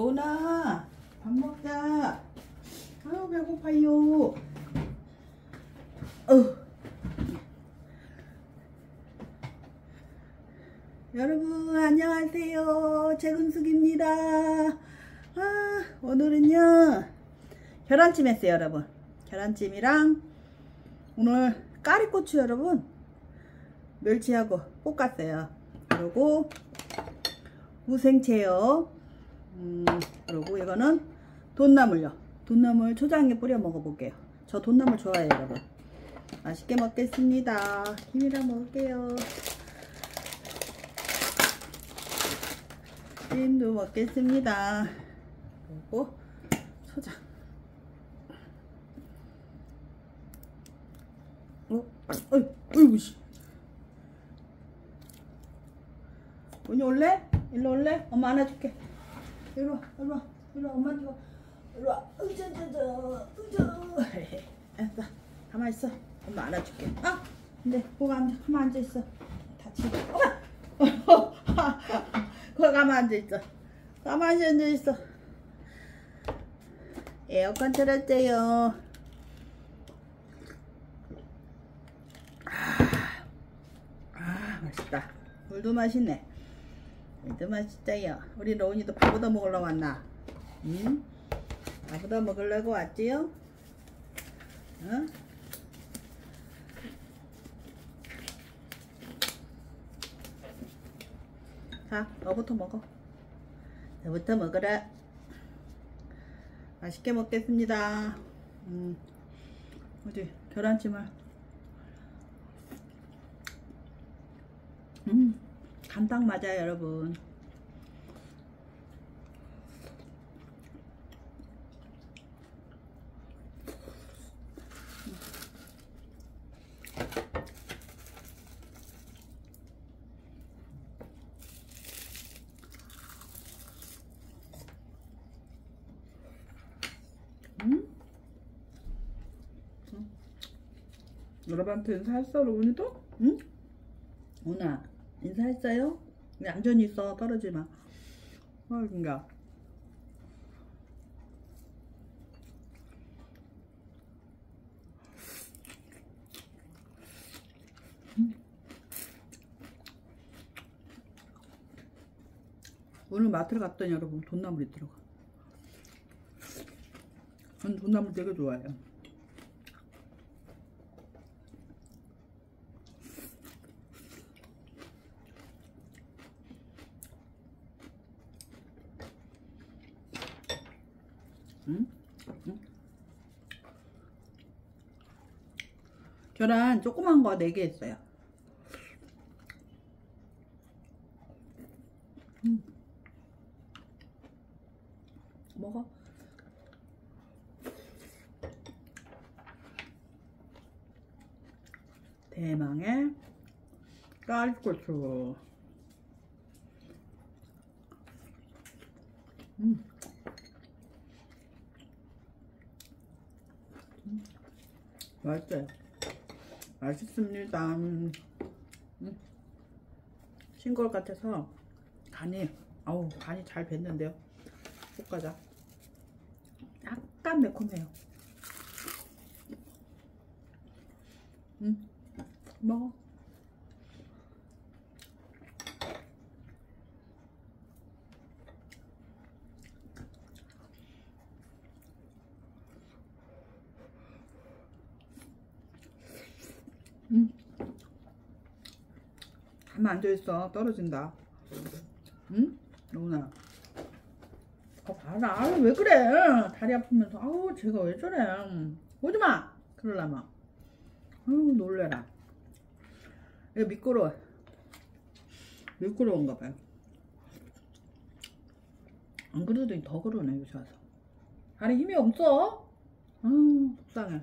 오나 밥 먹자. 아유 배고파요. 어. 여러분 안녕하세요. 최근숙입니다. 아 오늘은요 계란찜 했어요 여러분. 계란찜이랑 오늘 까리고추 여러분 멸치하고 볶았어요. 그리고 무생채요 음, 그리고 이거는 돈나물요. 돈나물 초장에 뿌려 먹어볼게요. 저 돈나물 좋아해요, 여러분. 맛있게 먹겠습니다. 김이랑 먹을게요. 김도 먹겠습니다. 그리고 초장. 어? 어이, 어이구, 씨. 언니 올래? 일로 올래? 엄마 안아줄게. 이리 와, 이리 와, 이리 와, 엄마한테 와. 이리 와, 으저저저, 으저. 알았어, 가만 있어. 엄마 안아줄게. 아, 근데 거기 앉아, 가만 앉아 있어. 다치고. 엄마. 거기 가만 앉아 있어. 가만히 앉아 있어. 에어컨 틀었대요. 아, 아, 맛있다. 물도 맛있네. 이도 맛있어요. 우리 로운이도 밥 얻어 먹으러 왔나? 응? 밥 얻어 먹으려고 왔지요? 응? 자, 너부터 먹어. 너부터 먹어라. 맛있게 먹겠습니다. 음, 어디 계란찜을. 음. 간딱 맞아요 여러분 음? 음? 여러분한테 인사했어, 로운이도? 응? 오나 인사했어요? 얌전히 있어 떨어지 마. 어, 그니까. 오늘 마트를 갔더니 여러분 돈나물이 들어가. 전 돈나물 되게 좋아해요. 응? 응? 계란 조그만 거 4개 했어요. 음. 먹어. 대망의 까리고추. 음. 맛있어요. 맛있습니다. 음. 싱거울 것 같아서 간이 아우 간이 잘 뱄는데요. 볶아자. 약간 매콤해요. 음, 먹어. 응. 가만 앉아있어. 떨어진다. 응? 로운아. 어, 봐라. 아유, 왜 그래? 다리 아프면서. 아우, 제가 왜 저래? 오지 마! 그럴라마. 아유, 놀래라. 이거 미끄러워. 미끄러운가 봐요. 안 그래도 더 그러네, 요새 와서. 다리 힘이 없어? 아유, 속상해.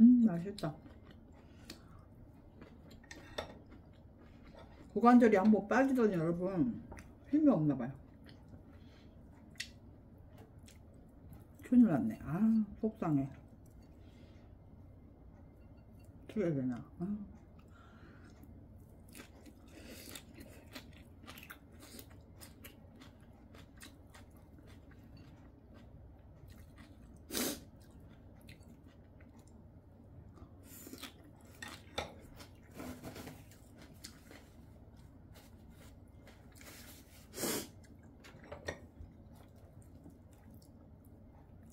음 맛있다. 고관절이 한번 빠지더니 여러분 힘이 없나봐요. 큰일 났네. 아 속상해. 어떻게 해야 되나? 아.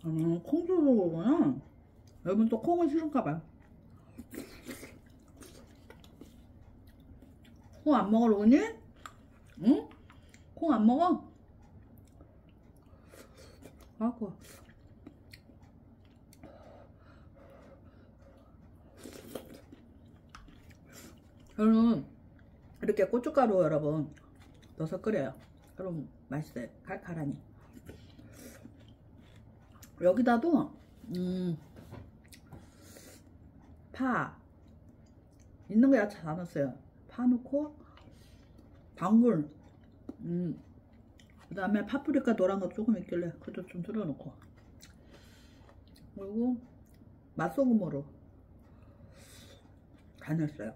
음, 콩 줘서 그러구나. 여러분 또 콩은 싫은가 봐요. 콩 안 먹어, 로니? 응? 콩 안 먹어? 아고. 여러분, 이렇게 고춧가루 여러분 넣어서 끓여요. 여러분, 맛있어요. 칼칼하니. 여기다도 음, 파 있는 거 야채 다 넣었어요. 파 넣고 당근 음, 그 다음에 파프리카 노란 거 조금 있길래 그것도 좀 들어놓고 그리고 맛소금으로 간했어요.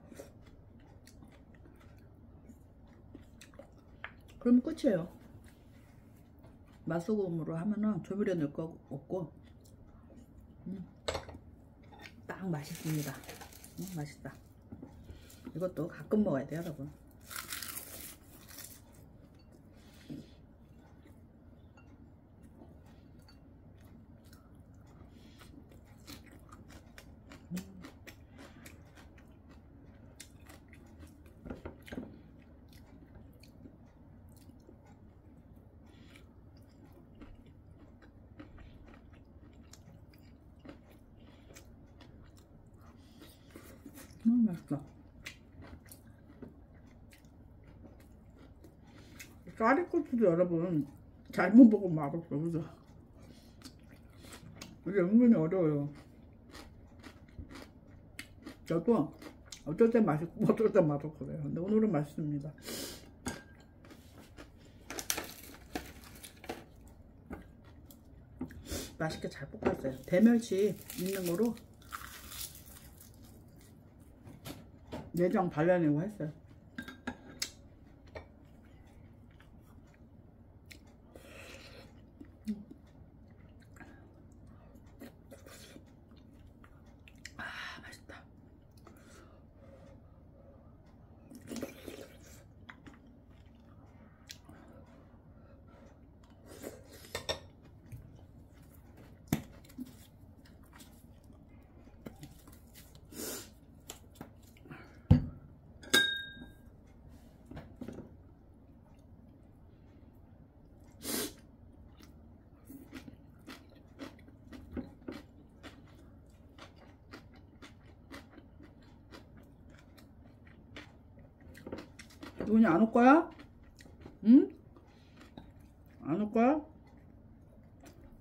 그럼 끝이에요. 맛소금으로 하면은 조미료 넣을 거 없고 음, 딱 맛있습니다. 음, 맛있다. 이것도 가끔 먹어야 돼요, 여러분. 음, 맛있어. 까리고추도 여러분 잘못 먹으면 맛없어, 그죠? 이게 은근히 어려워요. 저도 어쩔 땐 맛있고 어쩔 땐 맛없고 그래요. 근데 오늘은 맛있습니다. 맛있게 잘 볶았어요. 대멸치 있는 거로 내장 발라내고 했어요. 누구냐 안올 거야? 응? 안 올 거야?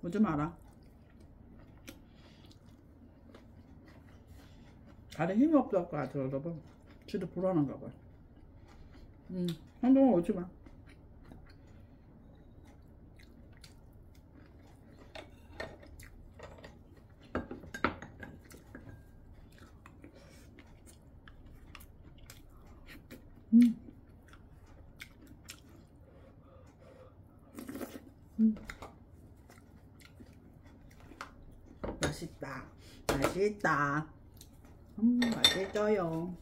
오지 마라. 다리 힘이 없을 것 같아, 여러분. 지도 불안한가 봐. 응, 한동안 오지 마. 음. 음. 맛있다. 맛있다. 음, 맛있어요.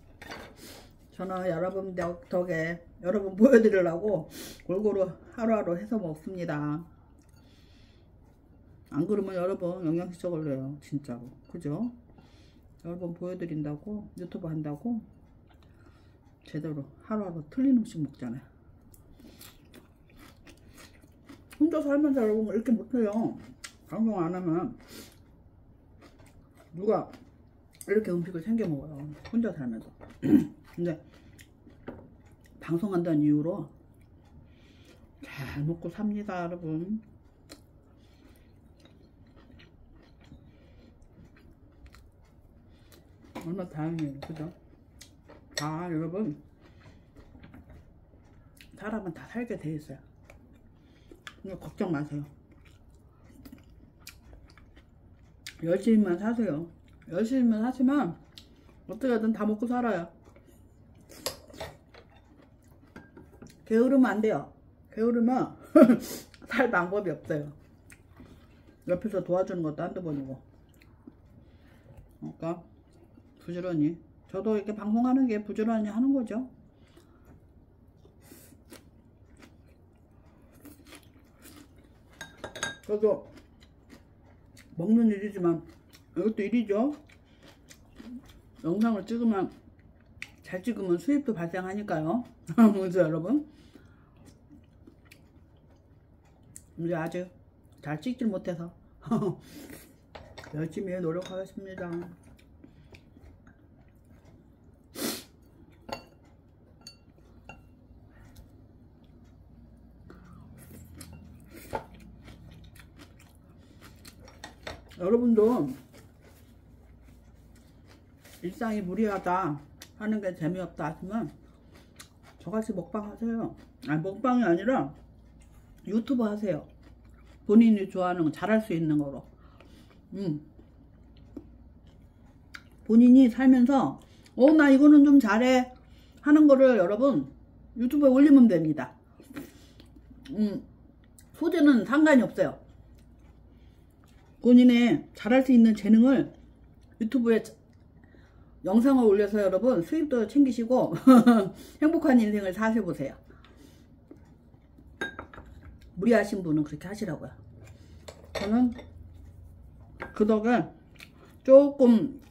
저는 여러분 덕- 덕에 여러분 보여드리려고 골고루 하루하루 해서 먹습니다. 안 그러면 여러분 영양실조 걸려요. 진짜로. 그죠? 여러분 보여드린다고 유튜브 한다고 제대로 하루하루 틀린 음식 먹잖아요. 혼자 살면서 여러분 이렇게 못해요. 방송 안 하면 누가 이렇게 음식을 챙겨 먹어요. 혼자 살면서. 근데 방송한다는 이유로 잘 먹고 삽니다, 여러분. 얼마나 다행이에요, 그죠? 다 여러분 사람은 다 살게 돼 있어요. 걱정 마세요. 열심히만 사세요. 열심히만 하지만 어떻게든 다 먹고 살아요. 게으르면 안 돼요. 게으르면 살 방법이 없어요. 옆에서 도와주는 것도 한두 번이고. 그러니까 부지런히 저도 이렇게 방송하는 게 부지런히 하는 거죠. 그래도 먹는 일이지만 이것도 일이죠. 영상을 찍으면 잘 찍으면 수입도 발생하니까요. 그죠 여러분? 이제 아직 잘 찍질 못해서 열심히 노력하겠습니다. 여러분도 일상이 무리하다 하는 게 재미없다 하시면 저같이 먹방 하세요. 아니 먹방이 아니라 유튜브 하세요. 본인이 좋아하는 거 잘할 수 있는 거로. 음. 본인이 살면서 어 나 이거는 좀 잘해 하는 거를 여러분 유튜브에 올리면 됩니다. 음. 소재는 상관이 없어요. 본인의 잘할 수 있는 재능을 유튜브에 영상을 올려서 여러분 수입도 챙기시고 행복한 인생을 사셔보세요. 무리하신 분은 그렇게 하시라고요. 저는 그 덕에 조금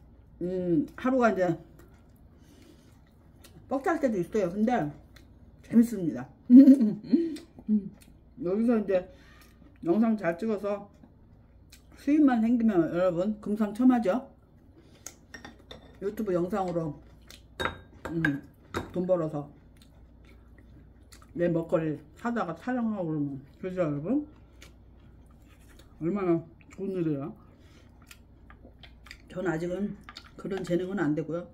음, 하루가 이제 뻑찰 때도 있어요. 근데 재밌습니다. 여기서 이제 영상 잘 찍어서 수입만 생기면 여러분 금상첨화죠. 유튜브 영상으로 음, 돈 벌어서 내 먹거리 사다가 촬영하고 그러면 그죠 여러분? 얼마나 좋은 일이야 전 아직은 그런 재능은 안 되고요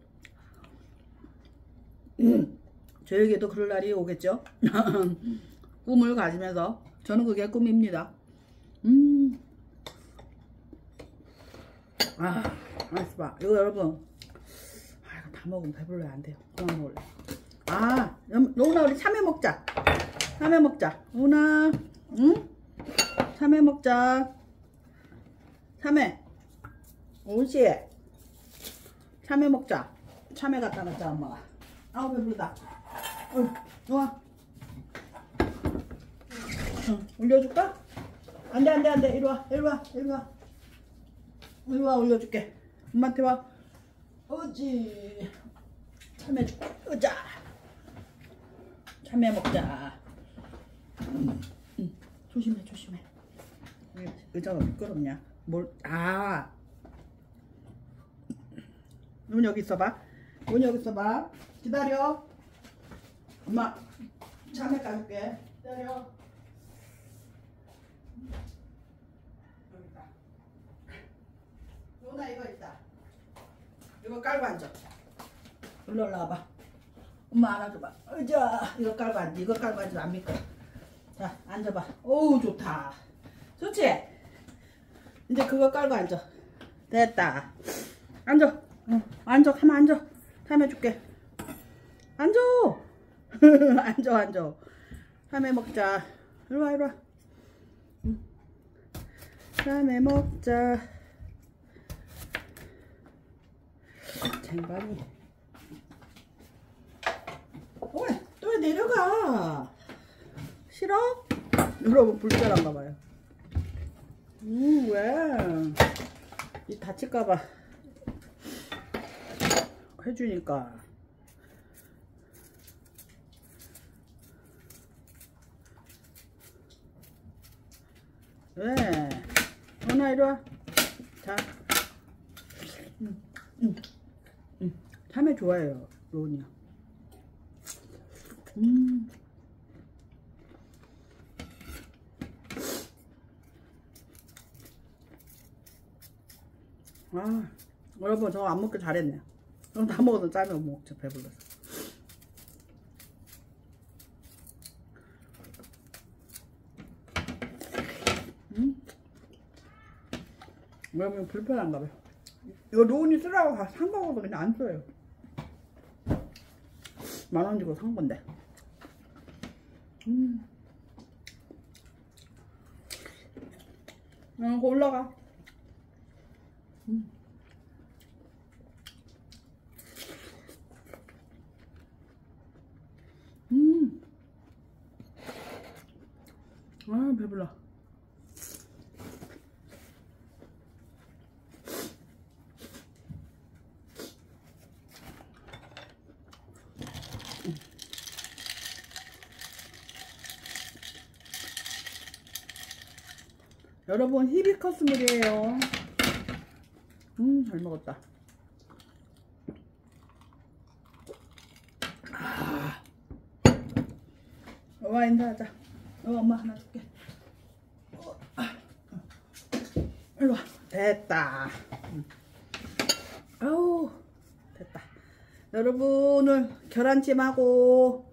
음, 저에게도 그럴 날이 오겠죠 꿈을 가지면서 저는 그게 꿈입니다 음. 아 맛있어 이거 여러분. 아 이거 다 먹으면 배불러야 안 돼요. 그만 먹을래. 아 노은아 우리 참외 먹자. 참외 먹자. 노은아 응? 참외 먹자. 참외. 오은씨 참외 먹자. 참외 갖다 놨자 엄마가. 아우 배부르다. 어, 좋아 응, 올려줄까? 안 돼 안 돼 안 돼. 이리 와 이리 와 이리 와 이리 와 올려줄게. 엄마한테 와. 어지 참외 줄게. 으자. 참외 먹자. 음, 음, 조심해 조심해. 왜 의자가 미끄럽냐? 뭘아. 눈 여기 있어봐. 눈 여기 있어봐. 기다려. 엄마 참외 까줄게. 기다려 여기 있다 누나 이거 있다. 이거 깔고 앉아. 일로 올라와봐. 엄마 안아줘봐. 으자 이거 깔고 앉아. 이거 깔고 앉으면 안 미끄러 자 앉아봐. 어우 좋다. 좋지? 이제 그거 깔고 앉아. 됐다. 앉아. 응, 앉아. 가만 앉아. 참해 줄게. 앉아. 앉아 앉아. 참해 먹자. 이리와 이리와. 응. 참해 먹자 쟁반이 왜? 또왜 내려가? 싫어? 여러분 불편한가 봐요. 음, 왜? 이 다칠까봐 해주니까. 왜? 누나 이리 와. 자. 음, 음, 음. 참외 좋아해요, 로운이. 음. 아, 여러분 저 안 먹길 잘했네요. 다 먹어도 짜면 못 먹죠, 배불러서. 음? 여러분 불편한가 봐요. 이거 로운이 쓰라고 산 거거든 그냥 안 써요. 만 원 주고 산 건데. 음. 응, 그거 올라가. 음. 음. 아, 배불러. 여러분 히비커스 물이에요. 음, 잘 먹었다. 아. 엄마 인사하자. 어, 엄마 하나 줄게. 어, 아. 일로 와. 됐다. 음. 아우, 됐다. 여러분, 오늘 계란찜하고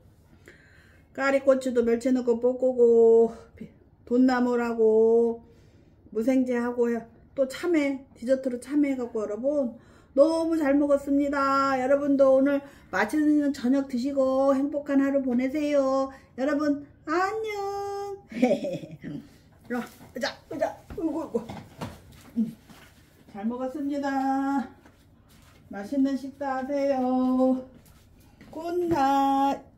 까리고추도 멸치 넣고 볶고 돈나물하고 무생제하고 또 참외 디저트로 참외 해갖고 여러분 너무 잘 먹었습니다. 여러분도 오늘 맛있는 저녁 드시고 행복한 하루 보내세요. 여러분 안녕. 자 의자 의자. 으이구 으이구 음, 잘 먹었습니다. 맛있는 식사 하세요. 굿나잇